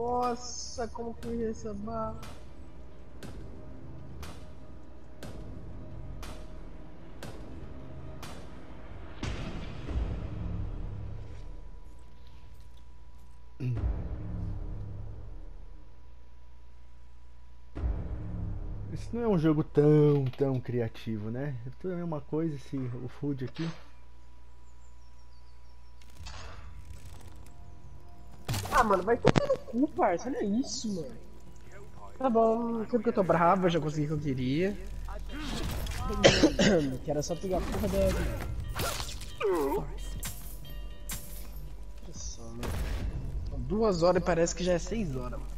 Nossa, como que eu ia essa bala? Esse não é um jogo tão, tão criativo, né? É tudo a mesma coisa, esse, o food aqui. Ah, mano, vai tomar no cu, parça. Olha isso, mano. Tá bom, sempre que eu tô bravo, eu já consegui o que eu queria. que era só pegar a porra da. Mano. Duas horas e parece que já é seis horas, mano.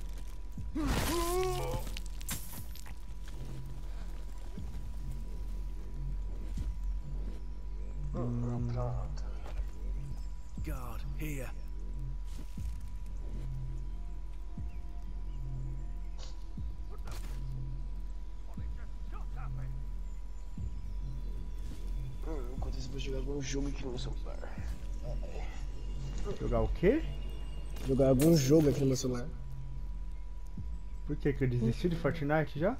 Pronto. Guard, here. Vou jogar algum jogo aqui no meu celular. Jogar o quê? Jogar algum jogo aqui no meu celular. Por que que eu desisti de Fortnite já?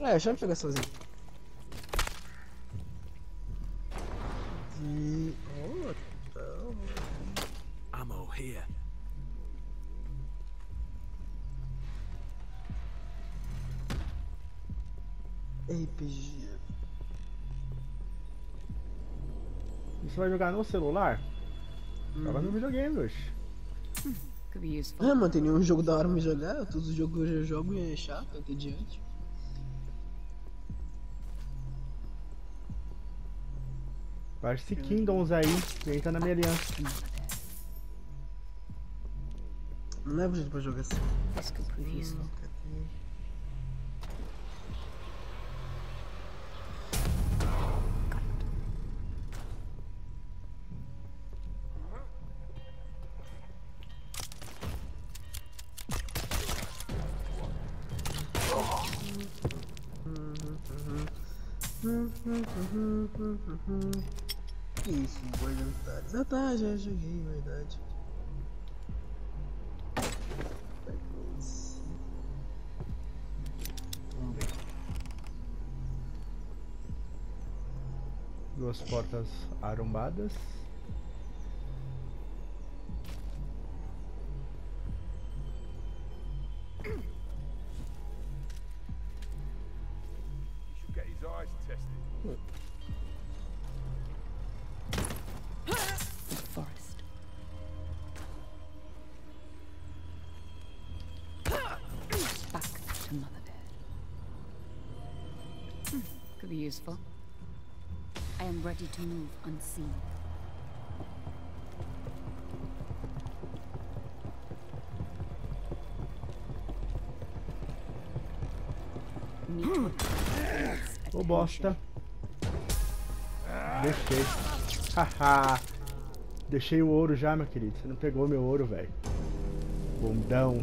É, deixa eu pegar sozinho. E... Oh, então... Ammo here. RPG. Você vai jogar no celular? Joga no videogame. Could be useful. Ah, mano, tem nenhum jogo da hora pra me jogar. Todos os jogos que eu já jogo é chato, é entediante. Baixa esse Kingdoms aí, que entra na minha aliança. Não leva jeito pra jogar assim. This could prove useful. Guardantares. Ah tá, já joguei, verdade. Duas portas arrombadas. Useful. I am ready to move unseen. Advance Ô attention. bosta. Deixei. Haha. Deixei o ouro já, meu querido. Você não pegou meu ouro, velho. Bundão.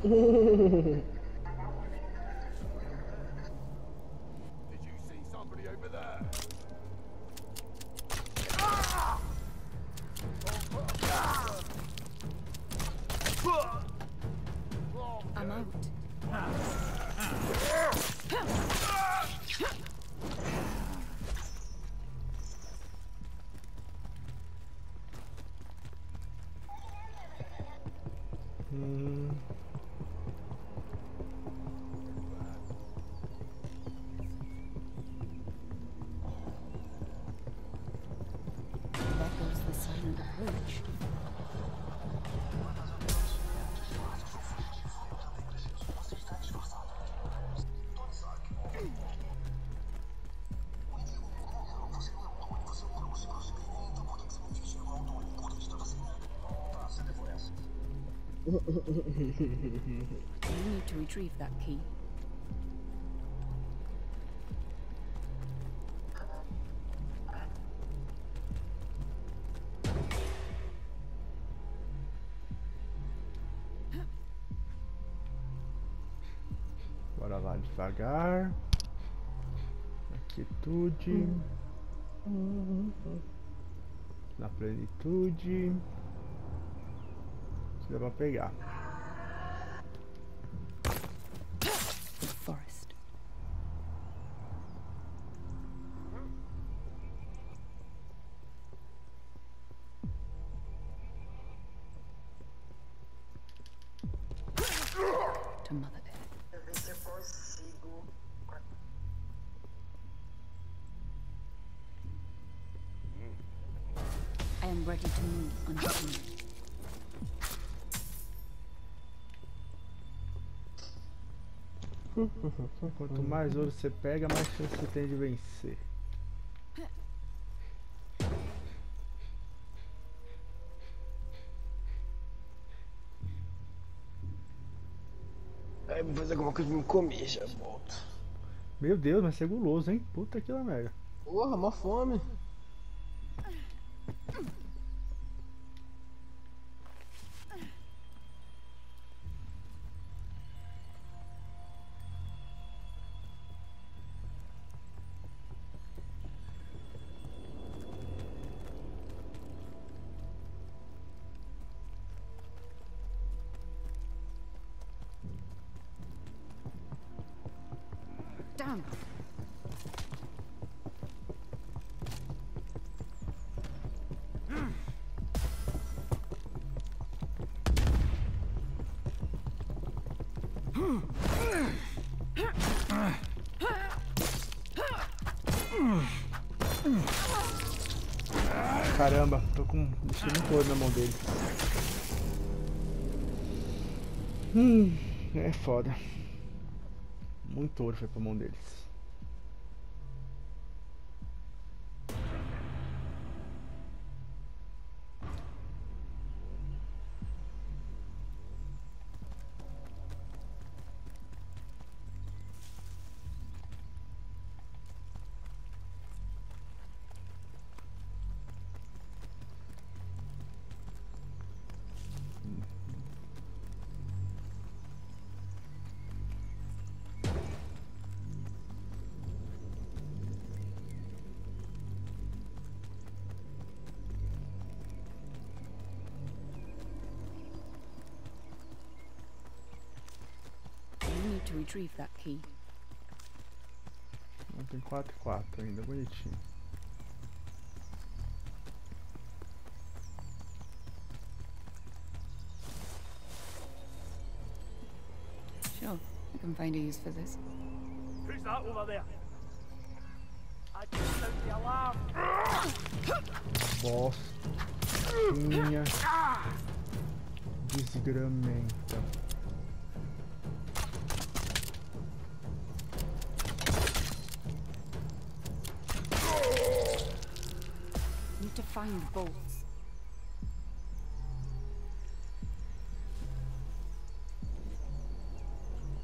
Did you see somebody over there? I'm out. Ah. You need to retrieve that key. bora lá devagar. quietude. Na plenitude. Dá pra pegar. I am ready to move unseen. Quanto mais ouro você pega, mais chance você tem de vencer. Aí vou fazer alguma coisa pra me comer, já volto. Meu Deus, mas você é guloso, hein? Puta que lá merda. Porra, mó fome. Damn! Caramba, tô com. Muito ouro na mão dele. Hum, é foda. Muito ouro foi pra mão deles. Retrieve that key. Não, Tem 4 e 4 ainda, bonitinho. Sure, I can find a use for this. Who's that over there? I just sound the alarm. Bostinha. Desgramenta. Find bolts.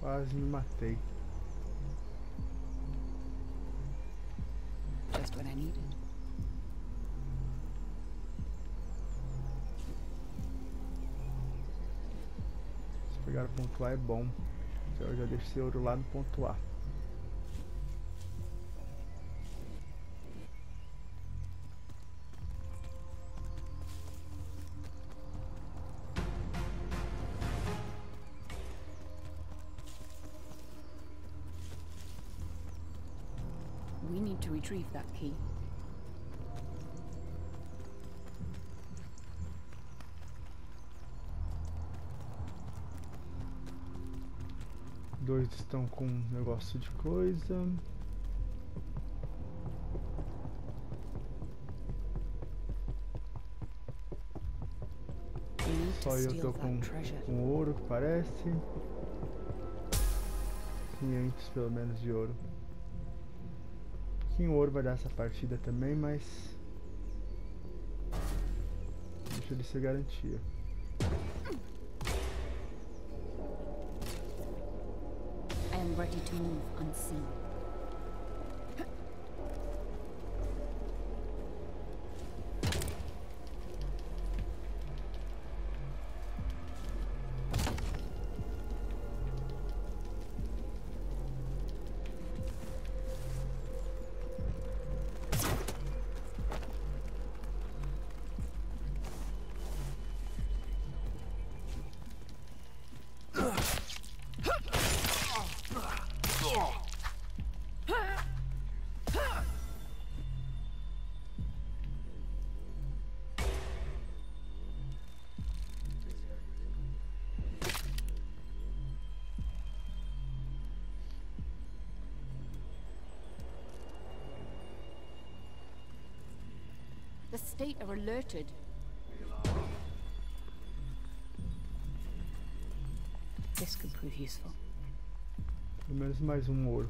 Quase me matei. Just when I need it. Se pegar o ponto A é bom. Eu já deixei ouro lá no ponto A. retrieve that key. Dois estão com um negócio de coisa. Só eu tô com um ouro parece. 500 pelo menos de ouro. Que ouro vai dar essa partida também, mas. Deixa ele ser garantia. I am ready to move unseen. Estate are alerted. This could prove useful. Pelo menos mais um ouro.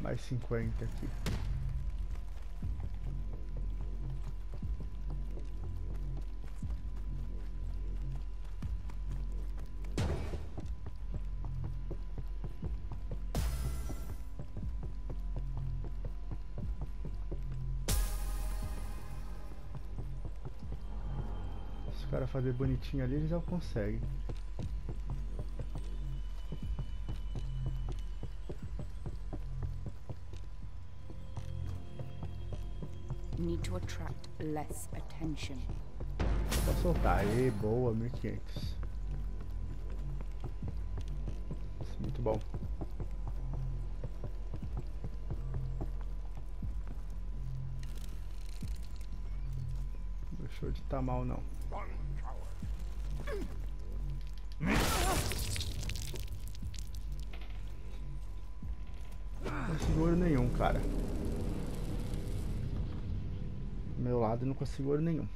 Mais 50 aqui. Se o cara fazer bonitinho ali, ele já consegue. Need to attract less attention. Só soltar. Aê, boa, 1500. Isso, Muito bom. Não Deixou de tá mal não. Consigo ouro nenhum, cara. Do meu lado não consigo ouro nenhum.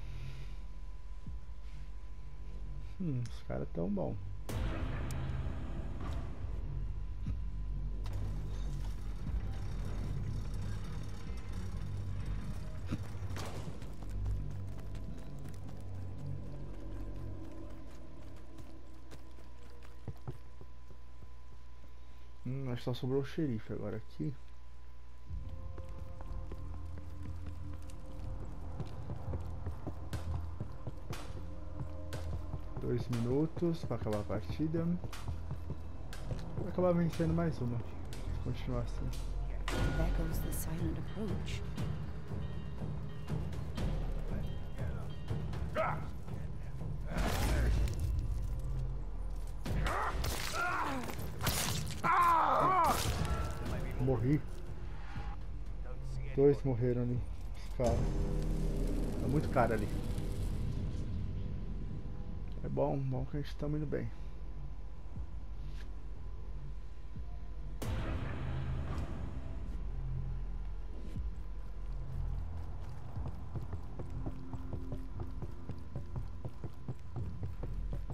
Hum, os caras tão bom. Hum, que só sobrou o xerife agora aqui. Dois minutos para acabar a partida. Vou acabar vencendo mais uma. Se continuar assim. There goes the silent approach. Morri. Dois morreram ali. Os caras. Tá muito caro ali. Bom, bom que a gente tá indo bem.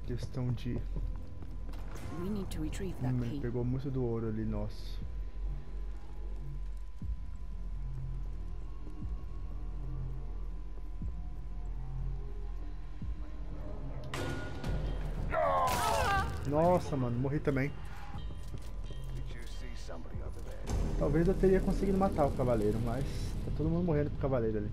Questão de. We need to retrieve that Hum, pegou muito do ouro ali, nosso. Nossa, mano, morri também. Talvez eu teria conseguido matar o cavaleiro, mas tá todo mundo morrendo pro cavaleiro ali.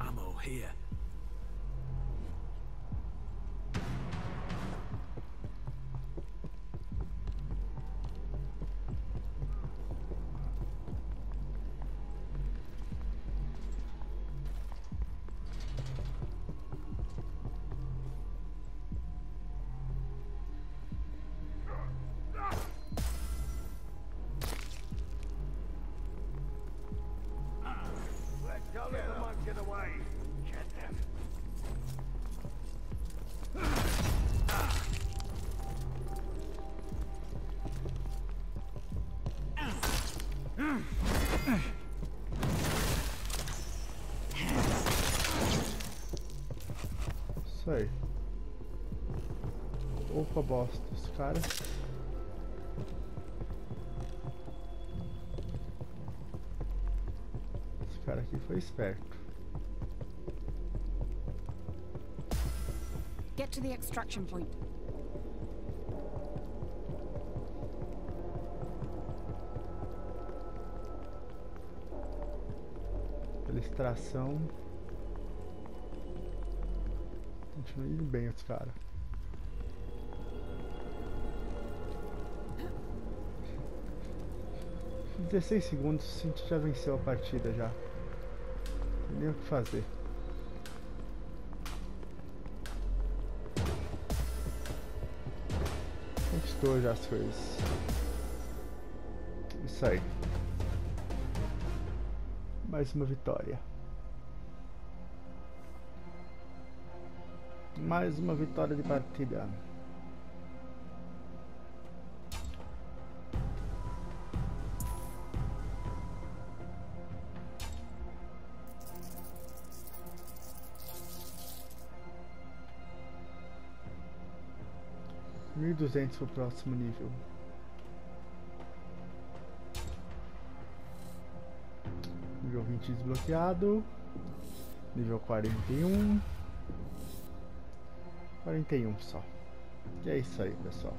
Ammo here. Opa, bosta. Caras. Esse cara aqui foi esperto. Get to the extraction point. Pela extração. Continua indo bem os caras. Dezesseis segundos, a gente já venceu a partida já. Não tem nem o que fazer. Conquistou já as coisas. Isso aí. Mais uma vitória. Mais uma vitória de partida. 1.200 pro próximo nível. Nível 20 desbloqueado. Nível 41. 41 só. E é isso aí, pessoal.